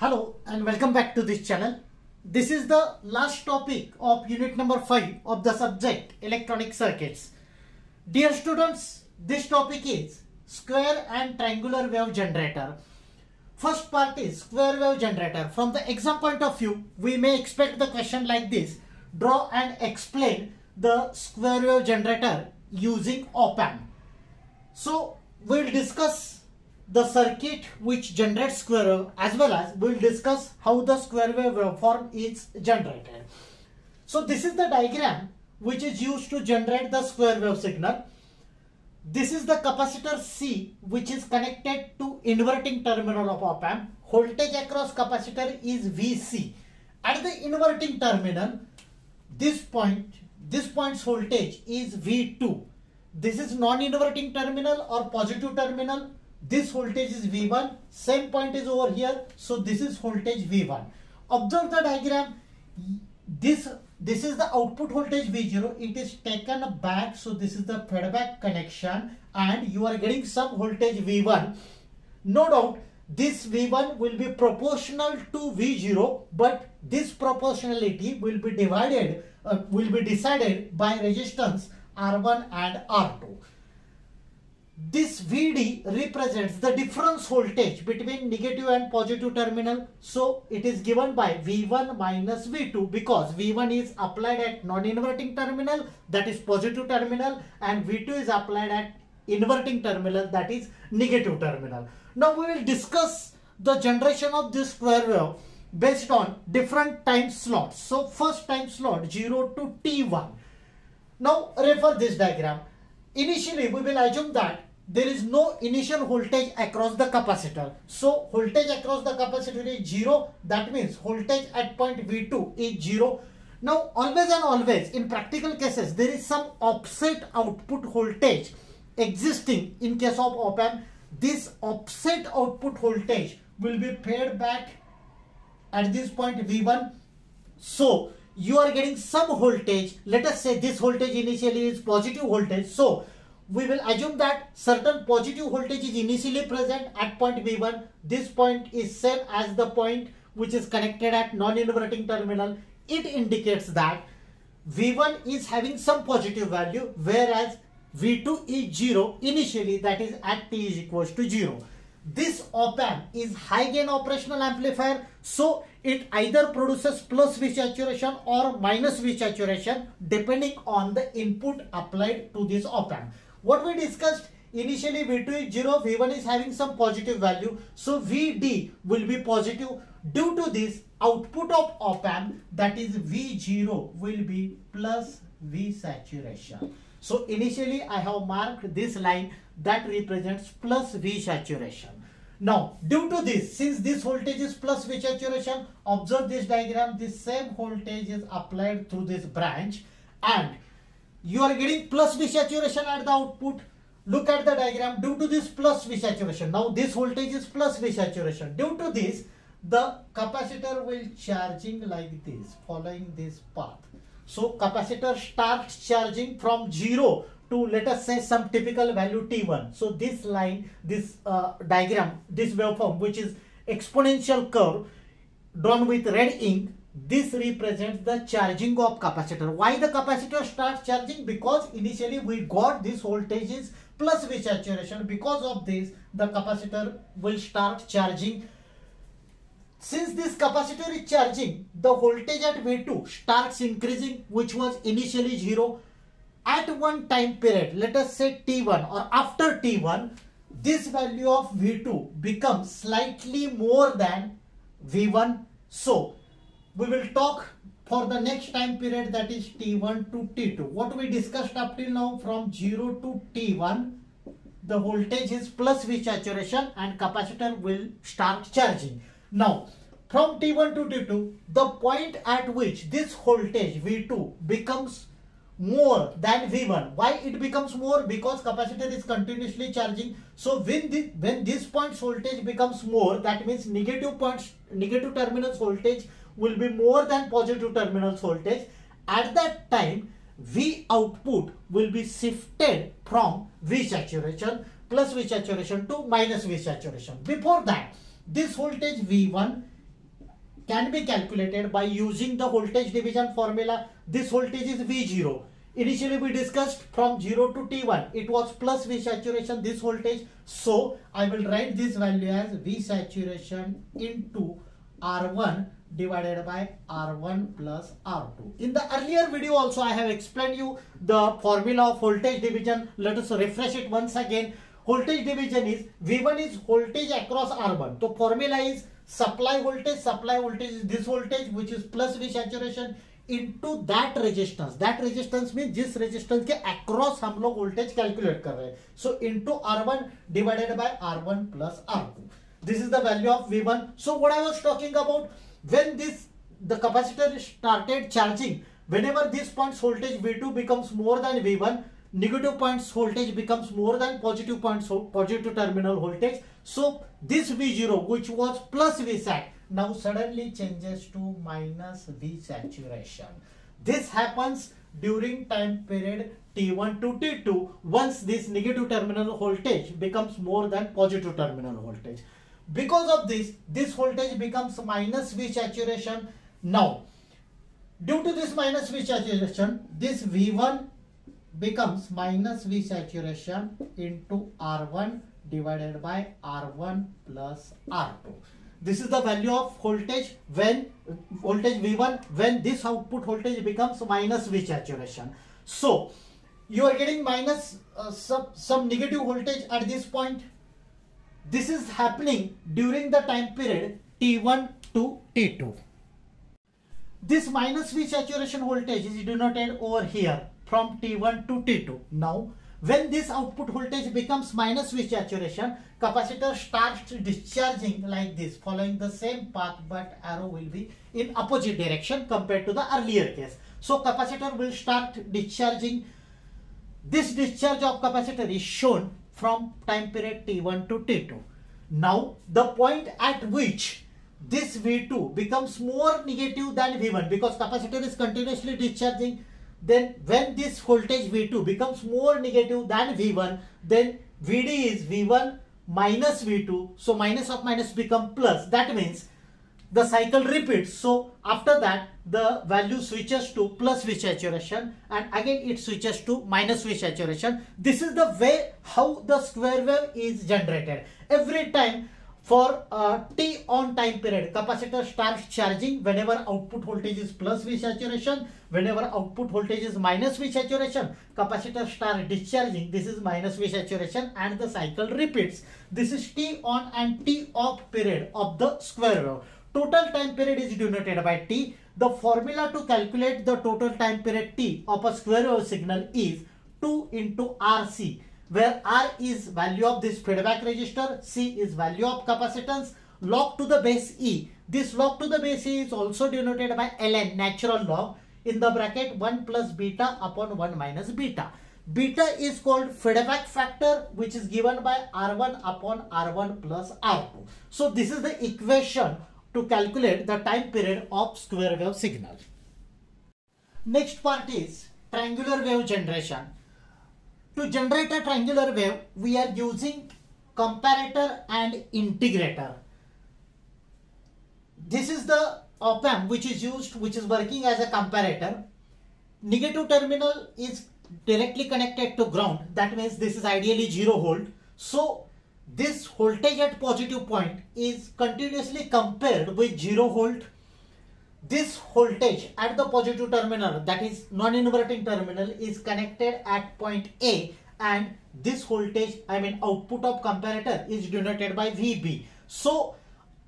Hello and welcome back to this channel. This is the last topic of unit number 5 of the subject electronic circuits. Dear students, this topic is square and triangular wave generator. First part is square wave generator. From the exam point of view, we may expect the question like this. Draw and explain the square wave generator using op-amp. So, we'll discuss the circuit which generates square wave as well as we'll discuss how the square wave waveform is generated. So this is the diagram which is used to generate the square wave signal. This is the capacitor C which is connected to inverting terminal of op amp. Voltage across capacitor is VC. At the inverting terminal, this point, this point's voltage is V2. This is non-inverting terminal or positive terminal this voltage is V1, same point is over here, so this is voltage V1. Observe the diagram, this, this is the output voltage V0, it is taken back, so this is the feedback connection and you are getting some voltage V1. No doubt, this V1 will be proportional to V0, but this proportionality will be divided, uh, will be decided by resistance R1 and R2. This VD represents the difference voltage between negative and positive terminal. So it is given by V1 minus V2 because V1 is applied at non-inverting terminal that is positive terminal and V2 is applied at inverting terminal that is negative terminal. Now we will discuss the generation of this square wave based on different time slots. So first time slot 0 to T1. Now refer this diagram. Initially we will assume that there is no initial voltage across the capacitor. So voltage across the capacitor is 0. That means voltage at point V2 is 0. Now always and always in practical cases there is some offset output voltage existing in case of op amp. This offset output voltage will be paid back at this point V1. So you are getting some voltage. Let us say this voltage initially is positive voltage. So we will assume that certain positive voltage is initially present at point V1. This point is same as the point which is connected at non-inverting terminal. It indicates that V1 is having some positive value whereas V2 is 0 initially that is at T is equals to 0. This op amp is high gain operational amplifier so it either produces plus V saturation or minus V saturation depending on the input applied to this op amp. What we discussed initially V2 is 0, V1 is having some positive value. So VD will be positive. Due to this output of op amp that is V0 will be plus V saturation. So initially I have marked this line that represents plus V saturation. Now due to this since this voltage is plus V saturation observe this diagram this same voltage is applied through this branch and you are getting plus V saturation at the output. Look at the diagram due to this plus V saturation. Now this voltage is plus V saturation. Due to this, the capacitor will charging like this, following this path. So capacitor starts charging from 0 to let us say some typical value T1. So this line, this uh, diagram, this waveform which is exponential curve drawn with red ink this represents the charging of capacitor. Why the capacitor starts charging? Because initially we got this voltage is plus V saturation. Because of this, the capacitor will start charging. Since this capacitor is charging, the voltage at V2 starts increasing, which was initially 0. At one time period, let us say T1 or after T1, this value of V2 becomes slightly more than V1. So, we will talk for the next time period that is T1 to T2. What we discussed up till now from 0 to T1, the voltage is plus V saturation and capacitor will start charging. Now, from T1 to T2, the point at which this voltage V2 becomes more than V1. Why it becomes more? Because capacitor is continuously charging. So when, the, when this point's voltage becomes more, that means negative points, negative terminals voltage will be more than positive terminals voltage. At that time, V output will be shifted from V saturation plus V saturation to minus V saturation. Before that, this voltage V1 can be calculated by using the voltage division formula. This voltage is V0. Initially we discussed from 0 to T1 it was plus V saturation this voltage. So I will write this value as V saturation into R1 divided by R1 plus R2. In the earlier video also I have explained you the formula of voltage division. Let us refresh it once again. Voltage division is V1 is voltage across R1. So formula is supply voltage, supply voltage is this voltage which is plus V saturation into that resistance. That resistance means जिस resistance के across हम लोग voltage calculate कर रहे हैं. So into R1 divided by R1 plus R2. This is the value of V1. So what I was talking about when this the capacitor started charging whenever this point's voltage V2 becomes more than V1 negative points voltage becomes more than positive points positive terminal voltage. So this V0 which was plus V sat now suddenly changes to minus V saturation this happens during time period T1 to T2 once this negative terminal voltage becomes more than positive terminal voltage because of this, this voltage becomes minus V saturation. Now, due to this minus V saturation, this V1 becomes minus V saturation into R1 divided by R1 plus R2. This is the value of voltage when voltage V1 when this output voltage becomes minus V saturation. So, you are getting minus uh, some, some negative voltage at this point this is happening during the time period T1 to T2. This minus V saturation voltage is denoted over here from T1 to T2. Now, when this output voltage becomes minus V saturation, capacitor starts discharging like this, following the same path, but arrow will be in opposite direction compared to the earlier case. So, capacitor will start discharging. This discharge of capacitor is shown from time period T1 to T2. Now the point at which this V2 becomes more negative than V1 because capacitor is continuously discharging then when this voltage V2 becomes more negative than V1 then VD is V1 minus V2 so minus of minus become plus that means the cycle repeats. So after that, the value switches to plus V saturation and again it switches to minus V saturation. This is the way how the square wave is generated. Every time for uh, t on time period, capacitor starts charging whenever output voltage is plus V saturation, whenever output voltage is minus V saturation, capacitor starts discharging. This is minus V saturation and the cycle repeats. This is t on and t off period of the square wave. Total time period is denoted by T. The formula to calculate the total time period T of a square wave signal is 2 into RC where R is value of this feedback resistor, C is value of capacitance, log to the base E. This log to the base E is also denoted by ln natural log in the bracket 1 plus beta upon 1 minus beta. Beta is called feedback factor which is given by R1 upon R1 plus R2. So this is the equation to calculate the time period of square wave signal. Next part is triangular wave generation. To generate a triangular wave, we are using comparator and integrator. This is the op amp which is used, which is working as a comparator. Negative terminal is directly connected to ground. That means this is ideally 0 volt. So this voltage at positive point is continuously compared with 0 volt. This voltage at the positive terminal that is non-inverting terminal is connected at point A and this voltage I mean output of comparator is denoted by VB. So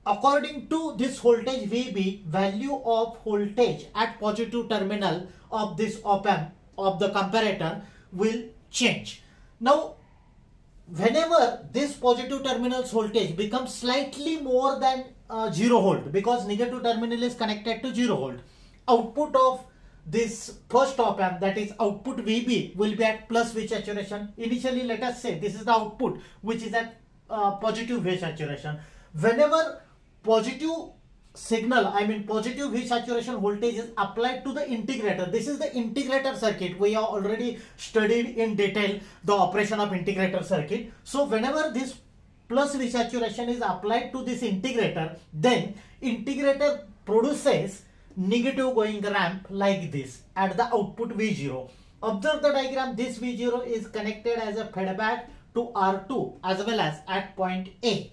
according to this voltage VB value of voltage at positive terminal of this op amp of the comparator will change. Now whenever this positive terminal's voltage becomes slightly more than uh, 0 volt because negative terminal is connected to 0 volt output of this first op amp that is output VB will be at plus V saturation? Initially let us say this is the output which is at uh, positive V saturation. Whenever positive signal I mean positive V saturation voltage is applied to the integrator. This is the integrator circuit. We have already studied in detail the operation of integrator circuit. So whenever this plus V saturation is applied to this integrator then integrator produces negative going ramp like this at the output V0. Observe the diagram. This V0 is connected as a feedback to R2 as well as at point A.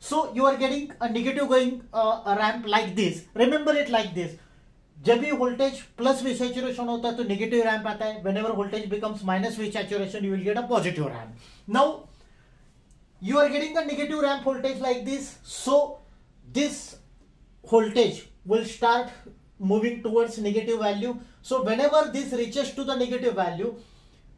So you are getting a negative going uh, ramp like this. Remember it like this. जब भी voltage plus we saturation होता है तो negative ramp आता है whenever voltage becomes minus V saturation you will get a positive ramp now you are getting a negative ramp voltage like this so this voltage will start moving towards negative value so whenever this reaches to the negative value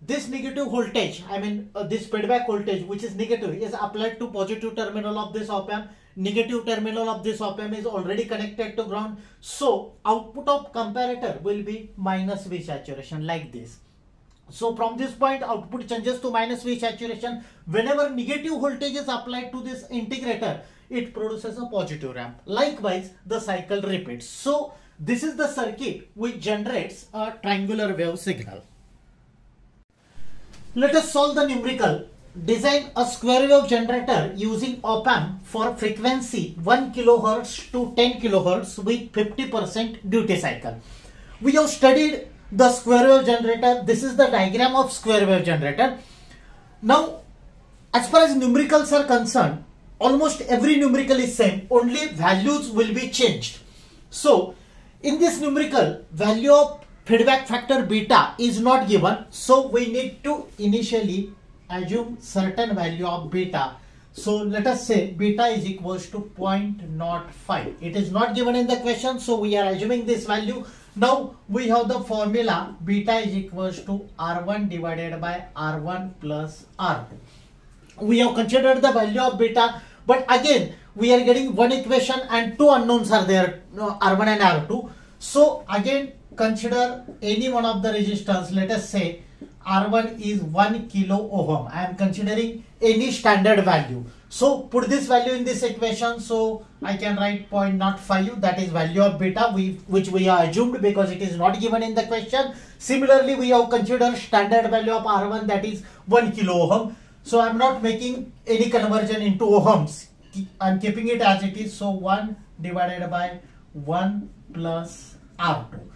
this negative voltage i mean uh, this feedback voltage which is negative is applied to positive terminal of this op amp. Negative terminal of this op amp is already connected to ground. So output of comparator will be minus v saturation like this. So from this point output changes to minus v saturation. Whenever negative voltage is applied to this integrator it produces a positive ramp. Likewise the cycle repeats. So this is the circuit which generates a triangular wave signal let us solve the numerical design a square wave generator using op amp for frequency 1 kilohertz to 10 kilohertz with 50% duty cycle. We have studied the square wave generator. This is the diagram of square wave generator. Now, as far as numericals are concerned, almost every numerical is same, only values will be changed. So, in this numerical, value of feedback factor beta is not given. So, we need to initially assume certain value of beta. So let us say beta is equals to 0.05. It is not given in the question, so we are assuming this value. Now we have the formula beta is equals to R1 divided by R1 plus R2. We have considered the value of beta, but again we are getting one equation and two unknowns are there, R1 and R2. So again consider any one of the resistors, let us say R1 is 1 kilo ohm. I am considering any standard value. So put this value in this equation. So I can write 0.05 that is value of beta we, which we are assumed because it is not given in the question. Similarly, we have considered standard value of R1 that is 1 kilo ohm. So I am not making any conversion into ohms. I am keeping it as it is. So 1 divided by 1 plus R2.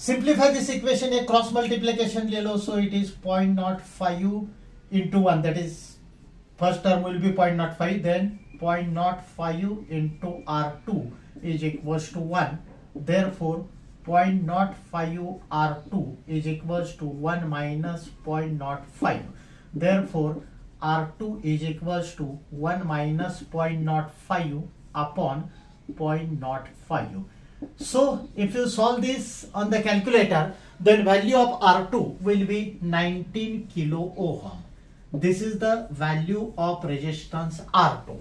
Simplify this equation a cross multiplication lo so it is 0.05 into 1 that is first term will be 0.05 then 0.05 into R2 is equals to 1 therefore 0.05 R2 is equals to 1 minus 0.05 therefore R2 is equals to 1 minus 0.05 upon 0.05 so if you solve this on the calculator, then value of R2 will be 19 kilo ohm. This is the value of resistance R2.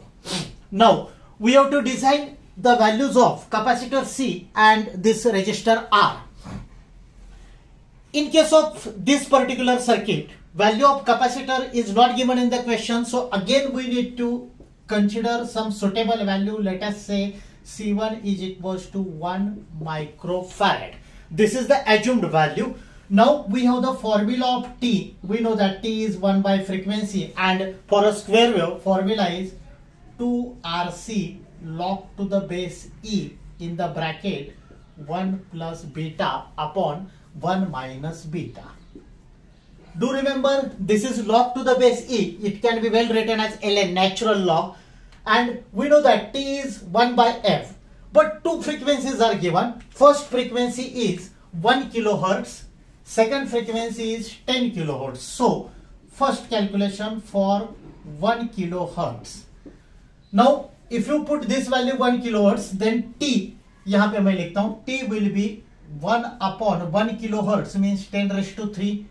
Now we have to design the values of capacitor C and this resistor R. In case of this particular circuit, value of capacitor is not given in the question. So again we need to consider some suitable value. Let us say C1 is equals to 1 microfarad. This is the assumed value. Now we have the formula of T. We know that T is 1 by frequency and for a square wave formula is 2RC log to the base E in the bracket 1 plus beta upon 1 minus beta. Do remember this is log to the base E. It can be well written as ln natural log and we know that T is 1 by F. But two frequencies are given. First frequency is 1 kilohertz. Second frequency is 10 kilohertz. So, first calculation for 1 kilohertz. Now, if you put this value 1 kilohertz, then T, यहाँ पे मैं लिखता हूँ T will be 1 upon 1 kilohertz means 10 raised to 3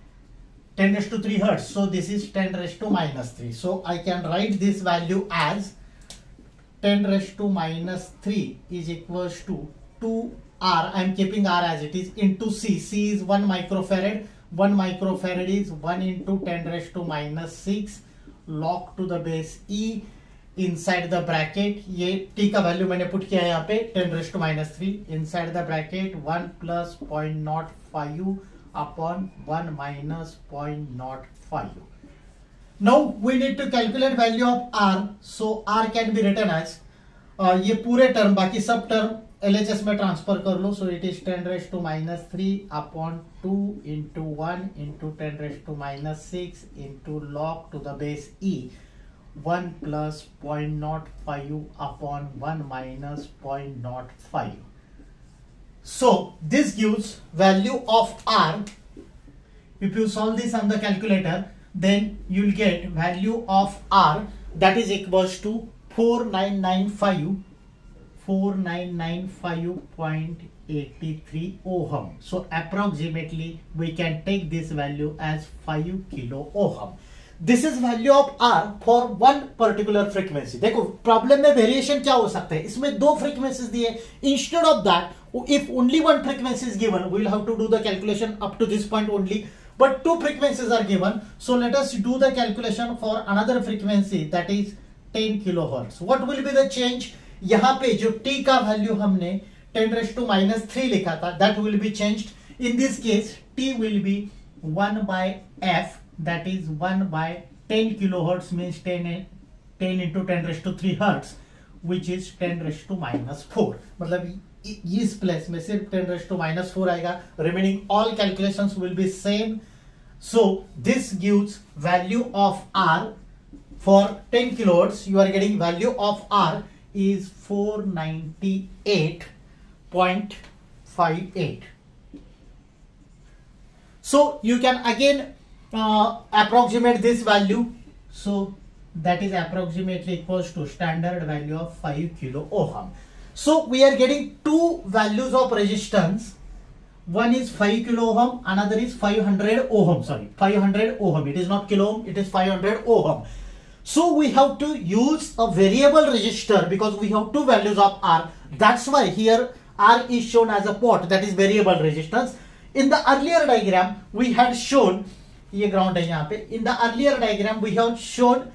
10 raised to 3 hertz. So this is 10 raised to minus 3. So I can write this value as 10 raised to minus 3 is equals to 2 R. I am keeping R as it is into C. C is 1 microfarad. 1 microfarad is 1 into 10 raised to minus 6 log to the base E inside the bracket ये t का value मैंने put किया है यहाँ पे 10 raised to minus 3 inside the bracket 1 plus 0.05 upon 1 minus 0.05 now we need to calculate value of r. So r can be written as uh, ये पूरे term बाकी सब टर्म एलएचएस में ट्रांसफ़र कर लो. So it is ten raise to minus three upon two into one into ten raise to minus six into log to the base e one plus point nought five upon one minus point nought five so this gives value of r. If you solve this on the calculator then you'll get value of r that is equals to 4995 4995.83 ohm. So approximately we can take this value as 5 kilo ohm. This is value of R for one particular frequency. देखो problem में variation क्या हो सकता है इसमें दो frequencies दिए instead of that if only one frequency is given we have to do the calculation up to this point only but two frequencies are given so let us do the calculation for another frequency that is 10 kilohertz what will be the change यहाँ पे जो t का value हमने 10 raise to minus three लिखा था that will be changed in this case t will be 1 by f that is 1 by 10 kilohertz means 10 10 into 10 raised to 3 hertz which is 10 raised to minus 4 मतलब इस place में सिर्फ 10 raised to minus 4 आएगा remaining all calculations will be same so this gives value of r for 10 kilohertz you are getting value of r is 498.58 so you can again uh, approximate this value so that is approximately equals to standard value of 5 kilo ohm so we are getting two values of resistance one is 5 kilo ohm another is 500 ohm sorry 500 ohm it is not kilo ohm it is 500 ohm so we have to use a variable resistor because we have two values of R. That's why here R is shown as a pot that is variable resistance. In the earlier diagram we had shown ये ground है यहाँ पे. In the earlier diagram we have shown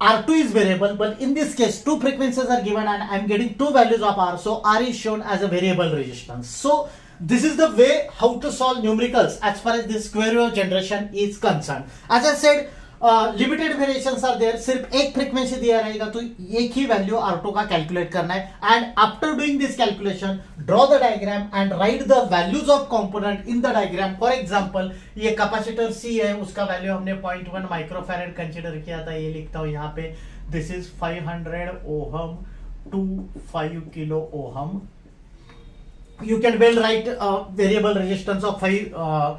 R2 is variable but in this case two frequencies are given and I am getting two values of R. So R is shown as a variable resistance. So this is the way how to solve numericals as far as this square wave generation is concerned. As I said limited variation are there सिर्फ़ एक frequency दिया रहेगा तो एक ही value R2 का calculate करना है। And after doing this calculation draw the diagram and write the values of component in the diagram for example ये कैपेसिटर C है उसका वैल्यू हमने 0.1 माइक्रोफैरेड कंसिडर किया था ये लिखता हूँ यहाँ पे। This is 500 ohm to 5 kilo ohm well write a variable resistance of 5 uh,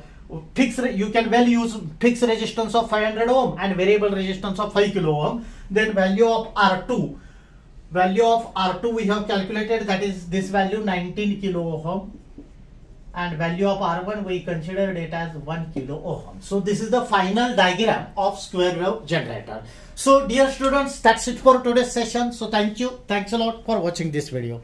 fixed you can well use fixed resistance of 500 ohm and variable resistance of 5 kilo ohm then value of r2 value of r2 we have calculated that is this value 19 kilo ohm and value of r1 we considered it as 1 kilo ohm. So this is the final diagram of square wave generator. So dear students that's it for today's session. So thank you. Thanks a lot for watching this video